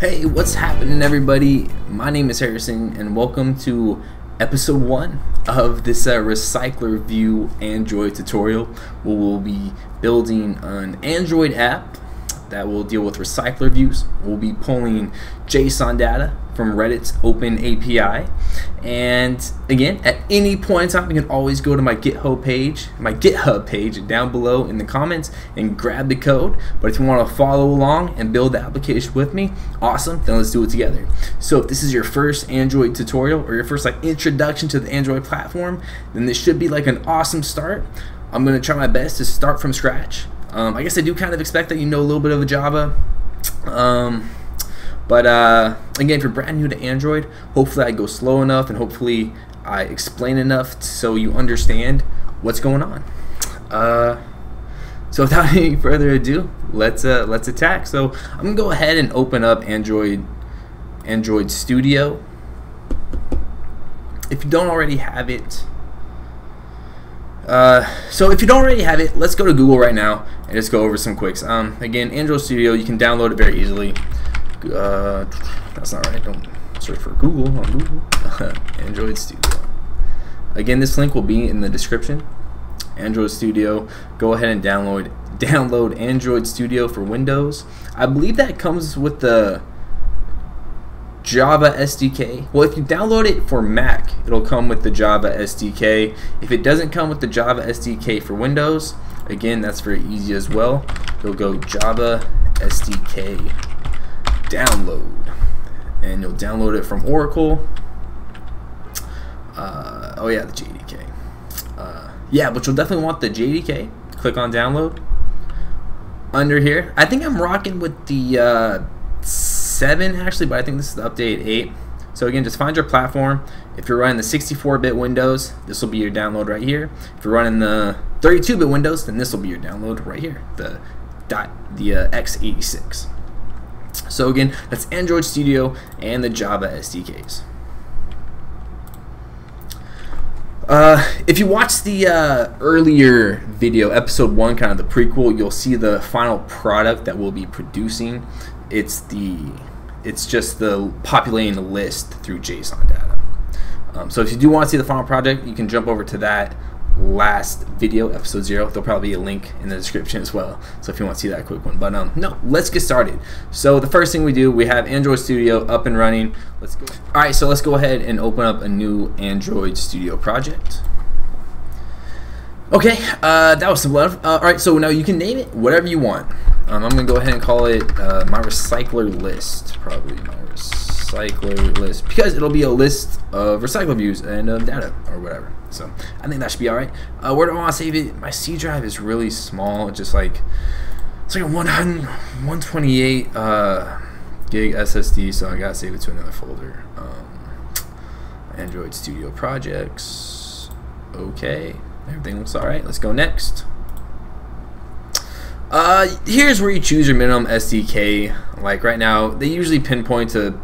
Hey, what's happening, everybody? My name is Harrison, and welcome to episode one of this uh, Recycler View Android tutorial, where we'll be building an Android app that will deal with recycler views. We'll be pulling JSON data from Reddit's open API. And again, at any point in time, you can always go to my GitHub page, my GitHub page down below in the comments and grab the code. But if you want to follow along and build the application with me, awesome, then let's do it together. So if this is your first Android tutorial or your first like introduction to the Android platform, then this should be like an awesome start. I'm to try my best to start from scratch um, I guess I do kind of expect that you know a little bit of Java. Um, but uh, again, if you're brand new to Android, hopefully I go slow enough and hopefully I explain enough so you understand what's going on. Uh, so without any further ado, let's uh, let's attack. So I'm gonna go ahead and open up Android Android Studio. If you don't already have it, uh, so if you don't already have it, let's go to Google right now and just go over some quicks. Um, again, Android Studio, you can download it very easily. Uh, that's not right. Don't search for Google on Google. Android Studio. Again, this link will be in the description. Android Studio. Go ahead and download download Android Studio for Windows. I believe that comes with the Java SDK. Well, if you download it for Mac, it'll come with the Java SDK. If it doesn't come with the Java SDK for Windows, again, that's very easy as well. You'll go Java SDK download, and you'll download it from Oracle. Uh, oh yeah, the JDK. Uh, yeah, but you'll definitely want the JDK. Click on download. Under here, I think I'm rocking with the uh, 7 actually, but I think this is the update 8. So again, just find your platform. If you're running the 64-bit Windows, this will be your download right here. If you're running the 32-bit Windows, then this will be your download right here, the dot the uh, x86. So again, that's Android Studio and the Java SDKs. Uh, if you watch the uh, earlier video, episode one, kind of the prequel, you'll see the final product that we'll be producing. It's the it's just the populating the list through JSON data. Um, so if you do want to see the final project, you can jump over to that last video, episode zero. There'll probably be a link in the description as well. So if you want to see that quick one, but um, no, let's get started. So the first thing we do, we have Android Studio up and running. Let's go. All right, so let's go ahead and open up a new Android Studio project. Okay, uh, that was some love. Uh, all right, so now you can name it whatever you want. Um, I'm gonna go ahead and call it uh, my recycler list, probably my recycler list, because it'll be a list of recycle views and of data or whatever. So I think that should be all right. Uh, where do I want to save it? My C drive is really small, just like it's like a 100, 128 uh, gig SSD, so I gotta save it to another folder. Um, Android Studio projects. Okay, everything looks all right. Let's go next. Uh, here's where you choose your minimum SDK. Like right now, they usually pinpoint to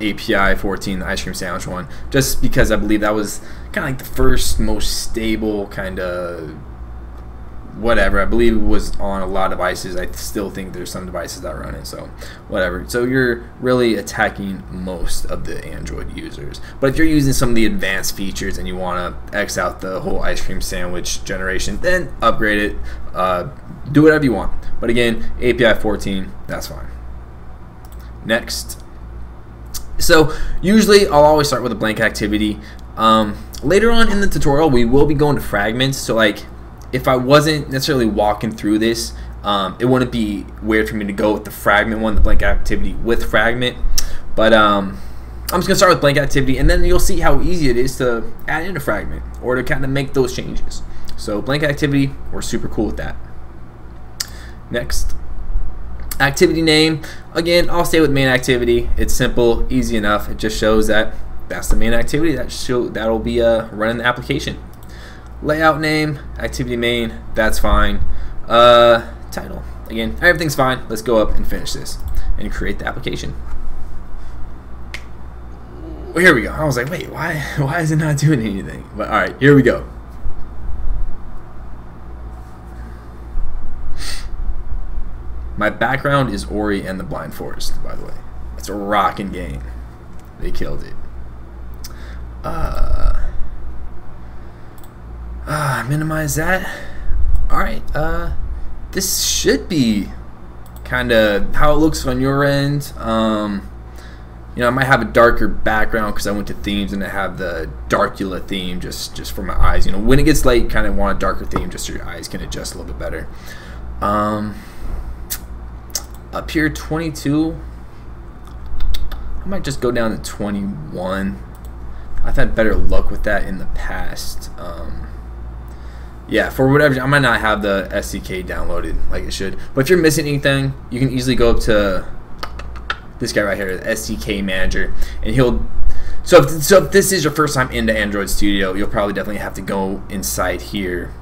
API 14, the ice cream sandwich one, just because I believe that was kind of like the first most stable kind of whatever. I believe it was on a lot of devices. I still think there's some devices that run it, so whatever. So you're really attacking most of the Android users. But if you're using some of the advanced features and you want to X out the whole ice cream sandwich generation, then upgrade it. Uh, do whatever you want. But again, API 14, that's fine. Next. So usually I'll always start with a blank activity. Um, later on in the tutorial, we will be going to fragments. So like if I wasn't necessarily walking through this, um, it wouldn't be weird for me to go with the fragment one, the blank activity with fragment. But um, I'm just gonna start with blank activity, and then you'll see how easy it is to add in a fragment or to kind of make those changes. So blank activity, we're super cool with that. Next, activity name. Again, I'll stay with main activity. It's simple, easy enough. It just shows that that's the main activity that show that'll be uh, running the application layout name, activity main, that's fine. Uh, title, again, everything's fine. Let's go up and finish this and create the application. Well, here we go. I was like, wait, why, why is it not doing anything? But all right, here we go. My background is Ori and the Blind Forest, by the way. It's a rocking game. They killed it. Uh, uh, minimize that. All right. Uh, this should be kind of how it looks on your end. Um, you know, I might have a darker background because I went to themes and I have the Darcula theme just just for my eyes. You know, when it gets late, kind of want a darker theme just so your eyes can adjust a little bit better. Um, up here, 22. I might just go down to 21. I've had better luck with that in the past. Um, yeah, for whatever, I might not have the SDK downloaded like it should. But if you're missing anything, you can easily go up to this guy right here, the SDK manager, and he'll. So if, so if this is your first time into Android Studio, you'll probably definitely have to go inside here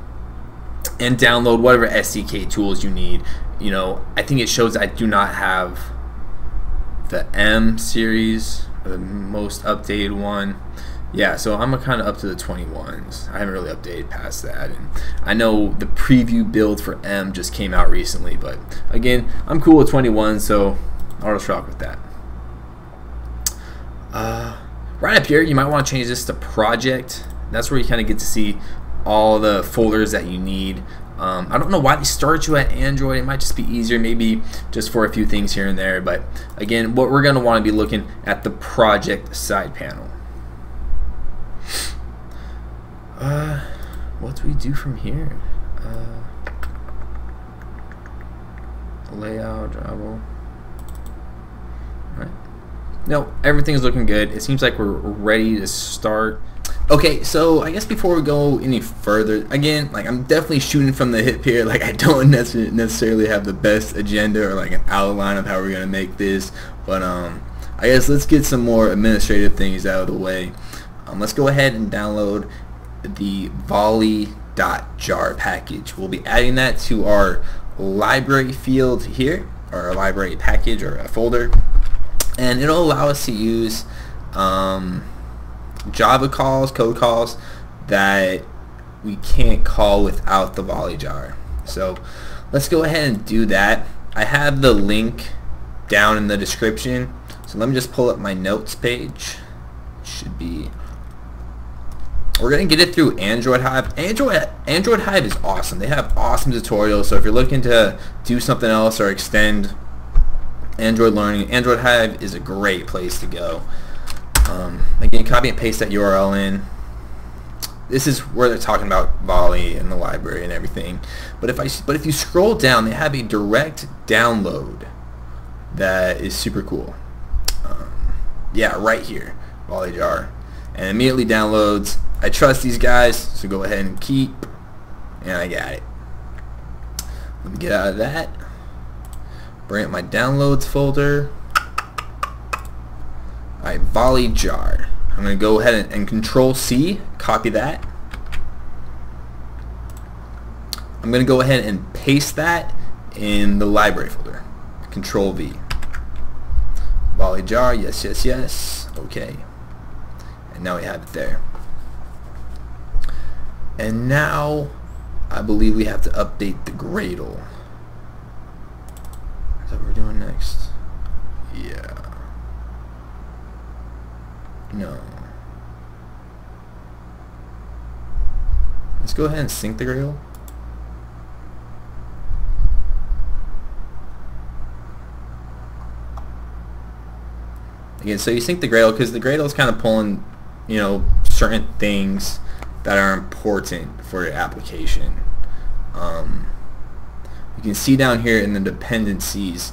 and download whatever SDK tools you need. You know, I think it shows I do not have the M series, the most updated one yeah, so I'm kind of up to the 21s. I haven't really updated past that, and I know the preview build for M just came out recently, but again, I'm cool with 21, so I'll just rock with that. Uh, right up here, you might want to change this to project. That's where you kind of get to see all the folders that you need. Um, I don't know why they start you at Android. It might just be easier, maybe just for a few things here and there. But again, what we're going to want to be looking at the project side panel. Uh, what do we do from here? Uh, layout, travel. Right. No, everything's looking good. It seems like we're ready to start. Okay, so I guess before we go any further, again, like I'm definitely shooting from the hip here. Like I don't necessarily have the best agenda or like an outline of how we're gonna make this, but um, I guess let's get some more administrative things out of the way. Um, let's go ahead and download the volley.jar package. We'll be adding that to our library field here, or a library package or a folder, and it'll allow us to use um, Java calls, code calls that we can't call without the volley jar. So let's go ahead and do that. I have the link down in the description. So let me just pull up my notes page. It should be we're gonna get it through Android Hive. Android Android Hive is awesome. They have awesome tutorials. So if you're looking to do something else or extend Android learning, Android Hive is a great place to go. Um, again, copy and paste that URL in. This is where they're talking about Volley and the library and everything. But if I but if you scroll down, they have a direct download that is super cool. Um, yeah, right here, Volley jar, and immediately downloads I trust these guys, so go ahead and keep. And I got it. Let me get out of that. Bring up my downloads folder. Alright, volley jar. I'm going to go ahead and, and control C, copy that. I'm going to go ahead and paste that in the library folder. Control V. Volley jar, yes, yes, yes. Okay. And now we have it there. And now I believe we have to update the Gradle. Is that what we're doing next? Yeah. No. Let's go ahead and sync the Gradle. Again, so you sync the Gradle because the Gradle is kind of pulling, you know, certain things that are important for your application. Um, you can see down here in the dependencies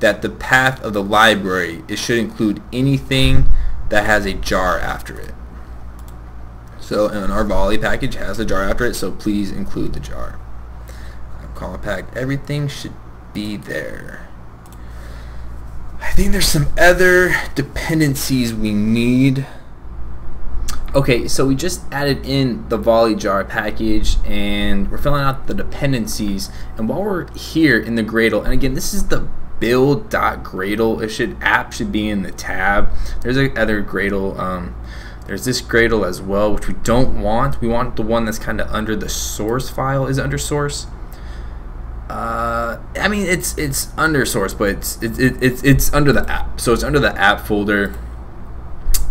that the path of the library it should include anything that has a jar after it. So and our volley package has a jar after it, so please include the jar. Compact, everything should be there. I think there's some other dependencies we need Okay, so we just added in the volley jar package and we're filling out the dependencies. And while we're here in the Gradle, and again, this is the build.gradle. It should app should be in the tab. There's a other Gradle. Um, there's this Gradle as well, which we don't want. We want the one that's kind of under the source file. Is it under source? Uh, I mean, it's it's under source, but it's it's it's it's under the app. So it's under the app folder.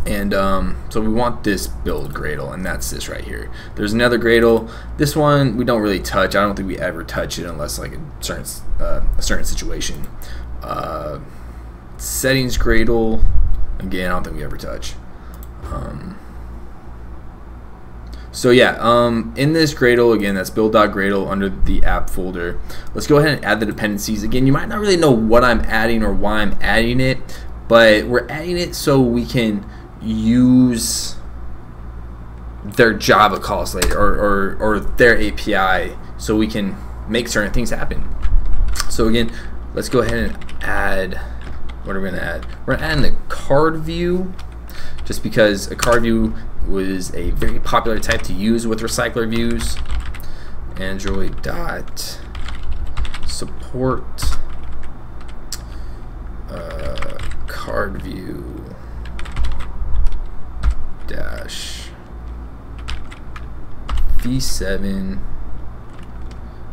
And um, so we want this build Gradle, and that's this right here. There's another Gradle. This one we don't really touch. I don't think we ever touch it unless like a certain uh, a certain situation. Uh, settings Gradle, again, I don't think we ever touch. Um, so yeah, um, in this Gradle, again, that's build.gradle under the app folder. Let's go ahead and add the dependencies. Again, you might not really know what I'm adding or why I'm adding it, but we're adding it so we can use their Java calls later or, or, or their API so we can make certain things happen. So again, let's go ahead and add, what are we gonna add? We're gonna add the card view just because a card view was a very popular type to use with recycler views. Android dot support uh, card view dash v7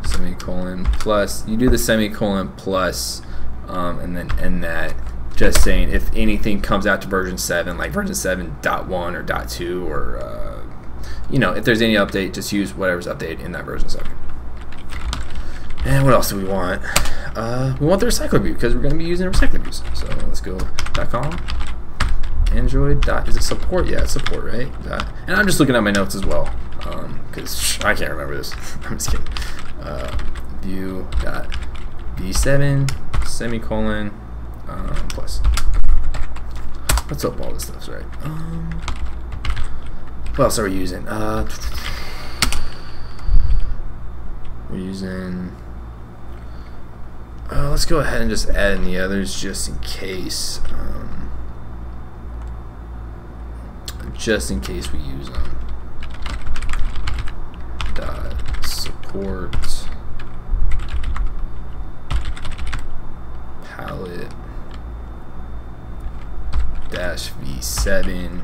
semicolon plus you do the semicolon plus um, and then end that. Just saying if anything comes out to version 7 like version 7.1 or dot .2 or uh, you know if there's any update just use whatever's updated in that version 7 and what else do we want? Uh, we want the recycler view because we're going to be using recycler views. So let's go .com. Android dot is it support? Yeah support right? Dot, and I'm just looking at my notes as well because um, I can't remember this I'm just kidding uh, view dot v7 semicolon um, plus. Let's hope all this stuff's right. Um, what else are we using? Uh, we're using. Uh, let's go ahead and just add in the others just in case. Um, just in case we use them. Support palette dash v7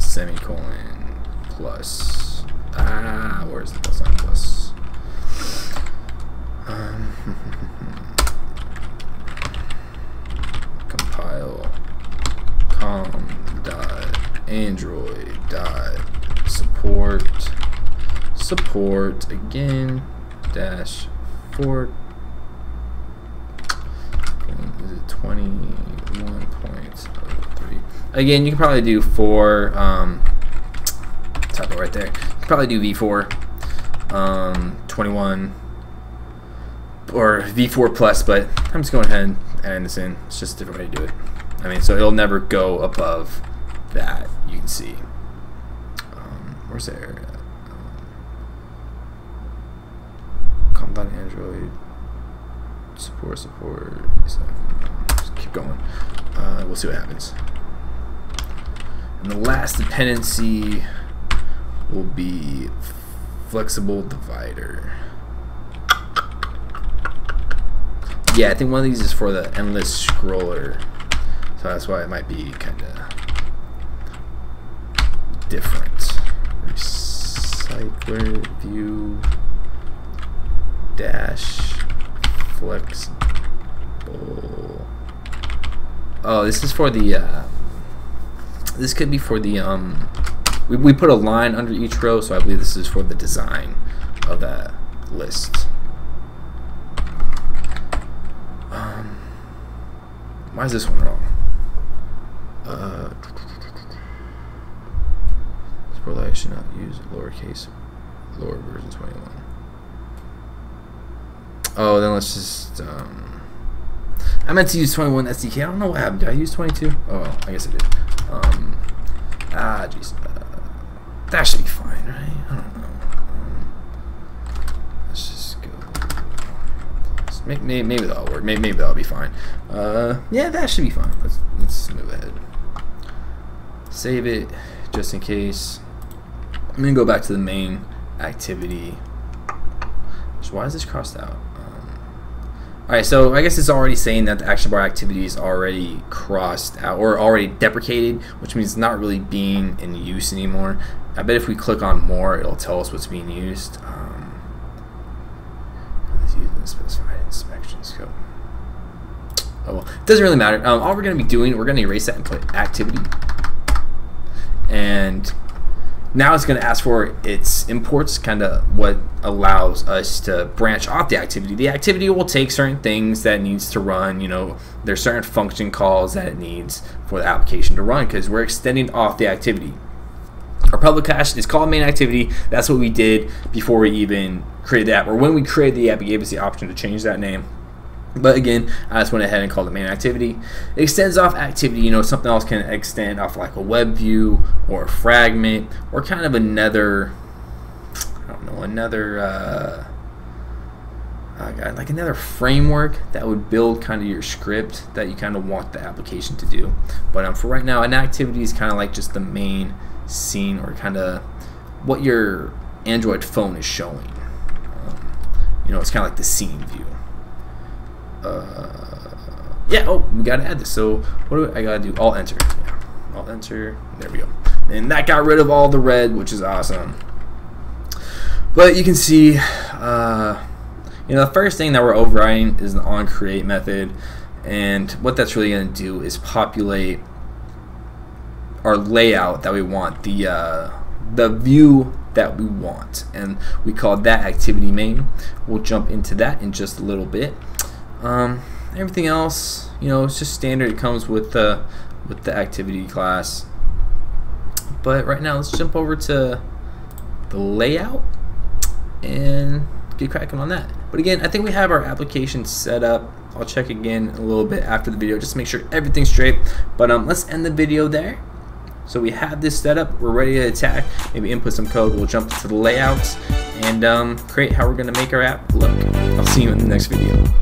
semicolon plus. Ah where's the plus on plus? Um, compile. Com dot android dot support support again dash fort is it 21.03 again you can probably do 4 um, typo right there. You can probably do v4 um, 21 or v4 plus but I'm just going ahead and adding this in. It's just a different way to do it. I mean so it'll never go above that you can see. Um, where's the area um, Android support, support. Just keep going. Uh, we'll see what happens. And the last dependency will be flexible divider. Yeah, I think one of these is for the endless scroller. So that's why it might be kind of different. Recycler view dash flexible. Oh, this is for the. Uh, this could be for the. Um, we we put a line under each row, so I believe this is for the design of that list. Um, why is this one wrong? Uh, probably I should not use lowercase lower version 21. Oh, then let's just. Um, I meant to use 21 SDK. I don't know what happened. Did I use 22? Oh, I guess I did. Um, ah, jeez. Uh, that should be fine, right? I don't know. Um, let's just go. Let's make, maybe, maybe that'll work. Maybe, maybe that'll be fine. Uh, yeah, that should be fine. Let's let's move ahead. Save it just in case. I'm gonna go back to the main activity. So why is this crossed out? Alright, so I guess it's already saying that the action bar activity is already crossed out or already deprecated, which means it's not really being in use anymore. I bet if we click on more, it'll tell us what's being used. Um, unspecified inspection scope. Oh well, it doesn't really matter. Um, all we're going to be doing, we're going to erase that and put activity. And now it's going to ask for its imports, kind of what allows us to branch off the activity. The activity will take certain things that needs to run. You know, there's certain function calls that it needs for the application to run because we're extending off the activity. Our public hash is called main activity. That's what we did before we even created the app, or when we created the app, it gave us the option to change that name. But again, I just went ahead and called it main activity. It extends off activity, you know, something else can extend off like a web view or a fragment or kind of another, I don't know, another, uh, oh like another framework that would build kind of your script that you kind of want the application to do. But um, for right now, an activity is kind of like just the main scene or kind of what your Android phone is showing. Um, you know, it's kind of like the scene view uh, yeah, oh, we gotta add this. So what do I gotta do? Alt enter. Yeah. Alt enter. There we go. And that got rid of all the red, which is awesome. But you can see, uh, you know, the first thing that we're overriding is the on create method. And what that's really to do is populate our layout that we want, the uh, the view that we want, and we call that activity main. We'll jump into that in just a little bit. Um, everything else, you know, it's just standard. It comes with the with the activity class. But right now, let's jump over to the layout and get cracking on that. But again, I think we have our application set up. I'll check again a little bit after the video just to make sure everything's straight. But um, let's end the video there. So we have this set up. We're ready to attack. Maybe input some code. We'll jump to the layouts and um, create how we're going to make our app look. I'll see you in the next video.